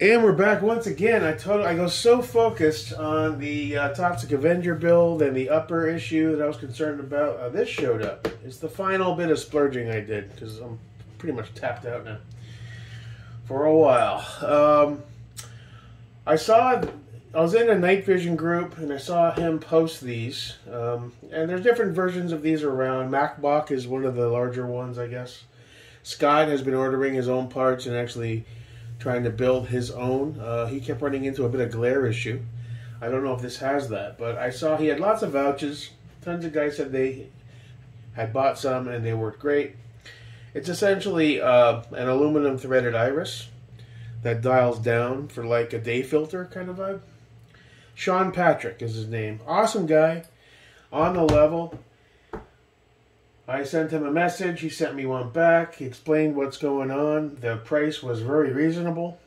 And we're back once again. I told I go so focused on the uh, Toxic Avenger build and the upper issue that I was concerned about. Uh, this showed up. It's the final bit of splurging I did because I'm pretty much tapped out now for a while. Um, I saw I was in a night vision group and I saw him post these. Um, and there's different versions of these around. Matbock is one of the larger ones, I guess. Scott has been ordering his own parts and actually trying to build his own. Uh, he kept running into a bit of glare issue. I don't know if this has that, but I saw he had lots of vouchers. Tons of guys said they had bought some and they worked great. It's essentially uh, an aluminum threaded iris that dials down for like a day filter kind of vibe. Sean Patrick is his name. Awesome guy, on the level. I sent him a message. He sent me one back. He explained what's going on. The price was very reasonable.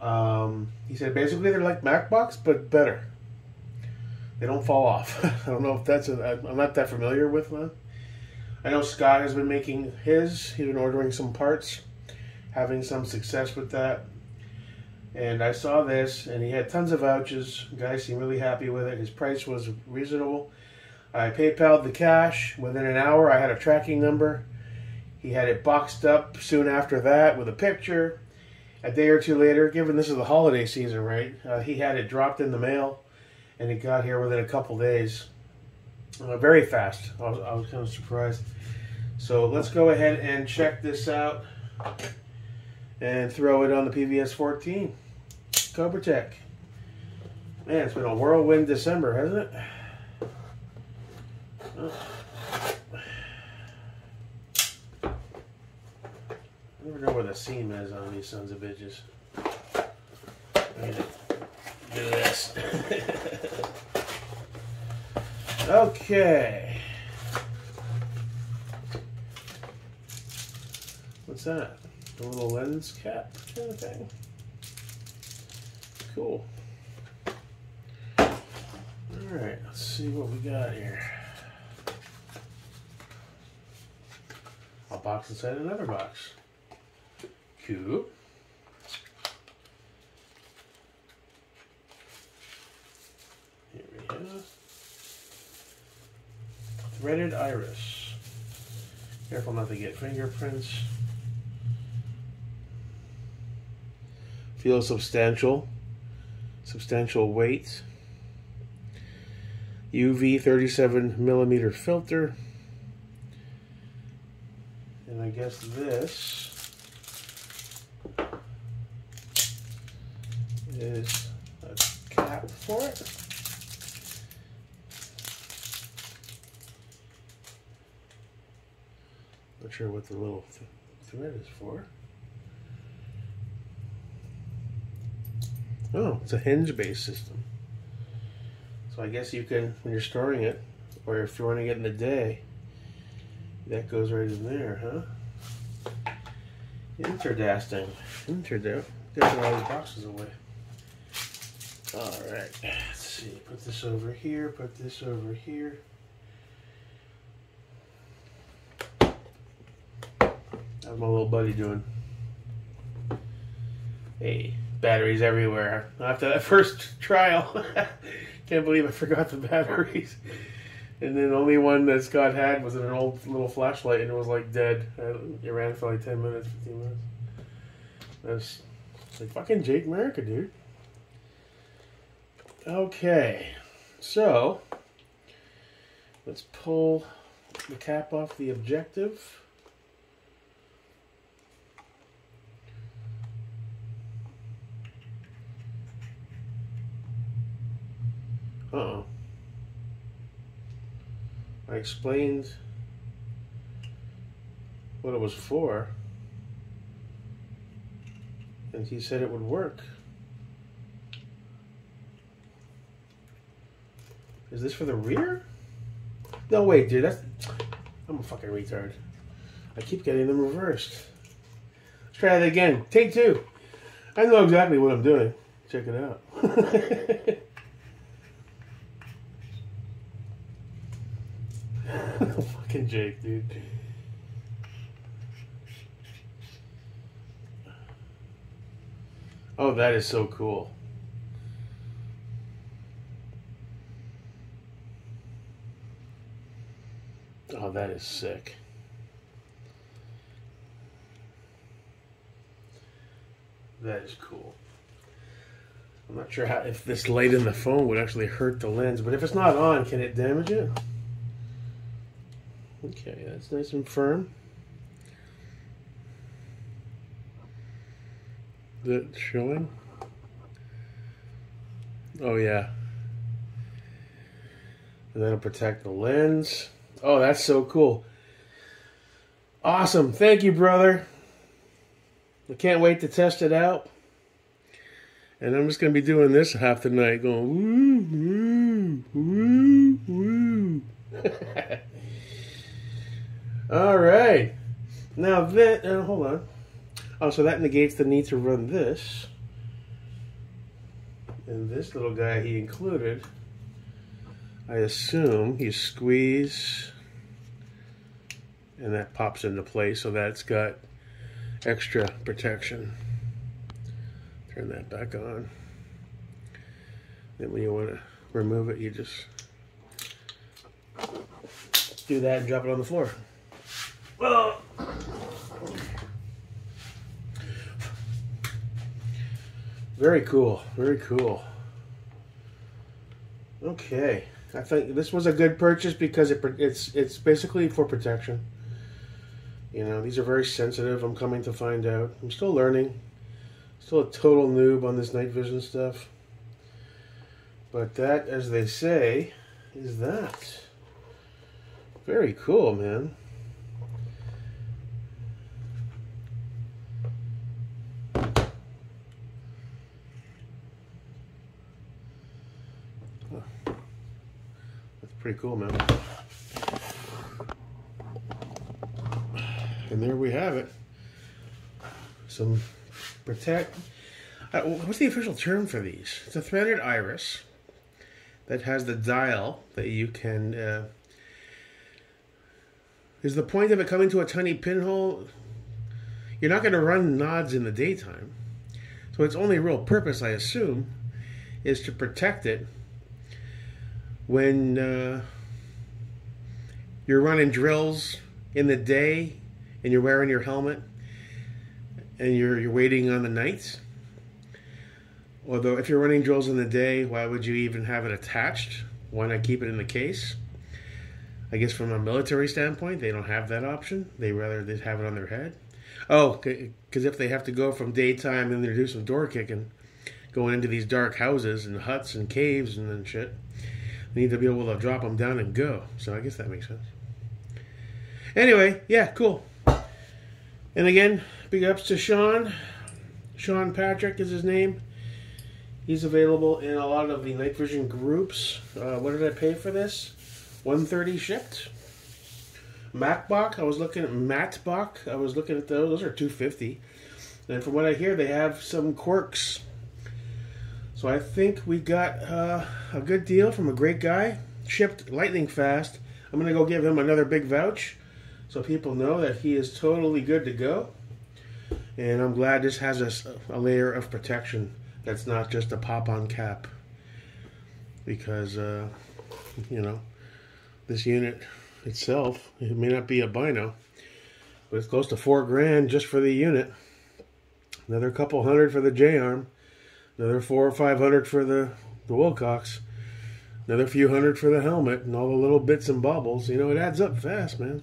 Um, he said basically they're like Matbocks, but better. They don't fall off. I don't know if that's a. I'm not that familiar with them. I know Scott has been making his. He's been ordering some parts, having some success with that. And I saw this, and he had tons of vouchers. Guys seemed really happy with it. His price was reasonable. I PayPal'd the cash. Within an hour, I had a tracking number. He had it boxed up soon after that with a picture. A day or two later, given this is the holiday season, right? Uh, he had it dropped in the mail, and it got here within a couple days. Uh, very fast. I was, I was kind of surprised. So let's go ahead and check this out and throw it on the PVS 14. Cobra Tech. Man, it's been a whirlwind December, hasn't it? I never know where the seam is on these sons of bitches. Do this. okay. What's that? A little lens cap kind of thing. Cool. Alright, let's see what we got here. Box inside another box. Cool. Here we go. Threaded iris. Careful not to get fingerprints. Feels substantial. Substantial weight. UV 37 millimeter filter. I guess this is a cap for it. Not sure what the little th thread is for. Oh, it's a hinge-based system. So I guess you can, when you're storing it, or if you're running it in the day, that goes right in there, huh? Interdasting. Interdo. Get all these boxes away. Alright, let's see. Put this over here, put this over here. How's my little buddy doing? Hey, batteries everywhere. After that first trial, can't believe I forgot the batteries. And then the only one that Scott had was an old little flashlight, and it was like dead. It ran for like 10 minutes, 15 minutes. That's like fucking Jake Merica, dude. Okay, so let's pull the cap off the objective. Uh oh. I explained what it was for, and he said it would work. Is this for the rear? No, wait, dude, that's... I'm a fucking retard. I keep getting them reversed. Let's try that again. Take two. I know exactly what I'm doing. Check it out. fucking Jake, dude. Oh, that is so cool. Oh, that is sick. That is cool. I'm not sure how if this light in the phone would actually hurt the lens, but if it's not on, can it damage it? Okay, that's nice and firm. It showing? Oh yeah. And that'll protect the lens. Oh, that's so cool. Awesome. Thank you, brother. I can't wait to test it out. And I'm just going to be doing this half the night, going woo, woo, woo, woo. All right. Now that, uh, hold on. Oh, so that negates the need to run this. And this little guy he included, I assume you squeeze and that pops into place so that's got extra protection. Turn that back on. Then when you want to remove it, you just do that and drop it on the floor. Well, very cool, very cool. Okay, I think this was a good purchase because it it's it's basically for protection. You know, these are very sensitive. I'm coming to find out. I'm still learning. Still a total noob on this night vision stuff. But that, as they say, is that. Very cool, man. Pretty cool, man. And there we have it. Some protect. Uh, what's the official term for these? It's a threaded iris that has the dial that you can. Uh, is the point of it coming to a tiny pinhole? You're not going to run nods in the daytime. So its only real purpose, I assume, is to protect it when uh, you're running drills in the day and you're wearing your helmet and you're you're waiting on the nights. Although if you're running drills in the day, why would you even have it attached? Why not keep it in the case? I guess from a military standpoint, they don't have that option. They rather just have it on their head. Oh, because if they have to go from daytime and they do some door kicking, going into these dark houses and huts and caves and then shit, need to be able to drop them down and go. So I guess that makes sense. Anyway, yeah, cool. And again, big ups to Sean. Sean Patrick is his name. He's available in a lot of the night vision groups. Uh, what did I pay for this? 130 shipped. Matbock, I was looking at Matbock. I was looking at those. Those are 250. And from what I hear, they have some quirks. So I think we got uh, a good deal from a great guy. Shipped lightning fast. I'm going to go give him another big vouch so people know that he is totally good to go. And I'm glad this has a, a layer of protection that's not just a pop-on cap. Because, uh, you know, this unit itself, it may not be a Bino, but it's close to four grand just for the unit. Another couple hundred for the J-arm. Another four or five hundred for the, the Wilcox. Another few hundred for the helmet and all the little bits and bobbles. You know, it adds up fast, man.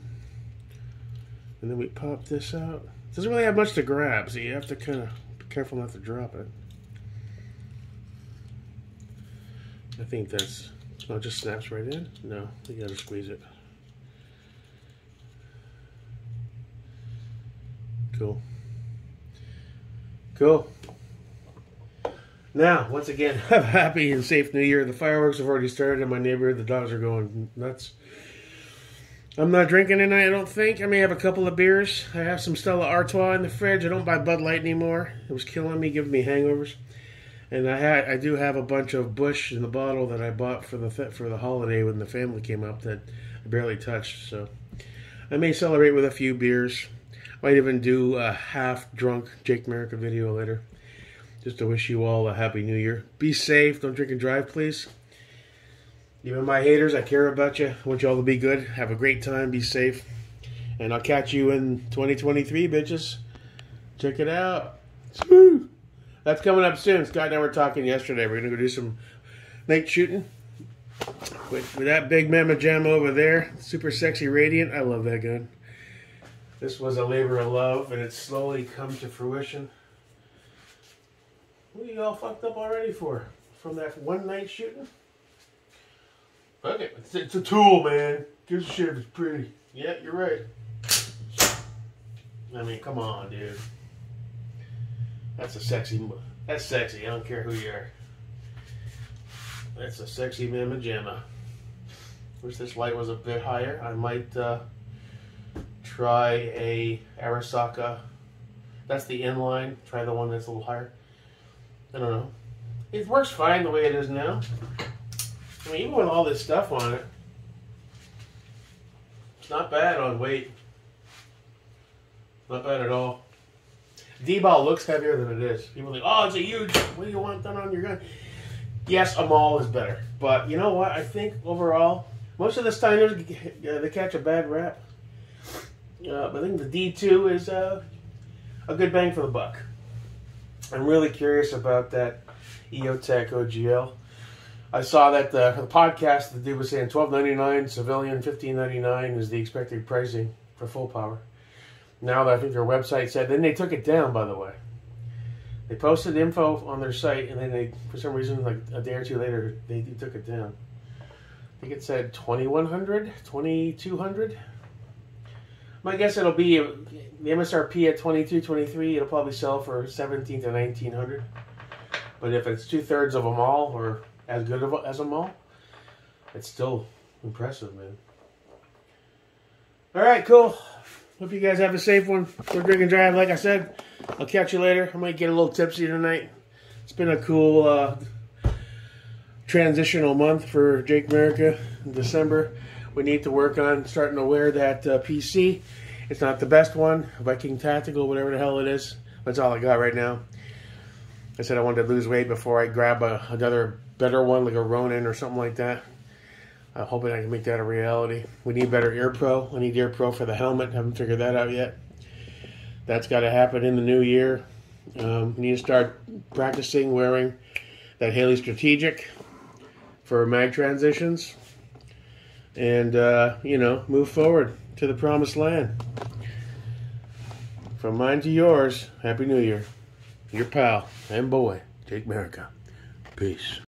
And then we pop this out. Doesn't really have much to grab, so you have to kind of be careful not to drop it. I think that's, oh, it just snaps right in? No, you gotta squeeze it. Cool. Cool. Now, once again, have a happy and safe new year. The fireworks have already started in my neighborhood. The dogs are going nuts. I'm not drinking tonight, I don't think. I may have a couple of beers. I have some Stella Artois in the fridge. I don't buy Bud Light anymore. It was killing me, giving me hangovers. And I had, I do have a bunch of Busch in the bottle that I bought for the for the holiday when the family came up that I barely touched. So I may celebrate with a few beers. Might even do a half drunk Jake Merica video later. Just to wish you all a happy new year. Be safe. Don't drink and drive, please. Even my haters, I care about you. I want you all to be good. Have a great time. Be safe. And I'll catch you in 2023, bitches. Check it out. That's coming up soon. Scott and I were talking yesterday. We're going to go do some night shooting. With, with that big Mamma Jam over there, super sexy radiant. I love that gun. This was a labor of love, and it's slowly come to fruition. What are you all fucked up already for? From that one night shooting? Okay, it's, it's a tool, man. Gives a shit if it's pretty. Yeah, you're right. I mean, come on, dude. That's a sexy. That's sexy. I don't care who you are. That's a sexy mamma jamma. Wish this light was a bit higher. I might uh, try a Arisaka. That's the inline. Try the one that's a little higher. I don't know. It works fine the way it is now. I mean, even with all this stuff on it, it's not bad on weight. Not bad at all. DBAL looks heavier than it is. People think, oh, it's a huge, what do you want done on your gun? Yes, a MAWL is better. But you know what? I think overall, most of the Steiners, uh, they catch a bad rap. Uh, but I think the D2 is uh, a good bang for the buck. I'm really curious about that EOTech OGL. I saw that the, the podcast the dude was saying twelve ninety nine civilian, fifteen ninety nine is the expected pricing for full power. Now that I think their website said, then they took it down. By the way, they posted info on their site, and then they, for some reason, like a day or two later, they, they took it down. I think it said 2100, 2200. My guess it'll be the MSRP at 22, 23. It'll probably sell for 17 to 1900. But if it's two thirds of them all, or as good of a, as them all, it's still impressive, man. All right, cool. Hope you guys have a safe one. Don't drink and drive, like I said. I'll catch you later. I might get a little tipsy tonight. It's been a cool uh, transitional month for Jake Merica in December. We need to work on starting to wear that uh, PC. It's not the best one, Viking Tactical, whatever the hell it is. That's all I got right now. I said I wanted to lose weight before I grab a, another better one, like a Ronin or something like that. I'm hoping I can make that a reality. We need better ear pro. I need ear pro for the helmet. Haven't figured that out yet. That's got to happen in the new year. Um, we need to start practicing wearing that Haley Strategic for mag transitions, and uh, you know, move forward to the promised land. From mine to yours, Happy New Year. Your pal and boy, Jake Merica. Peace.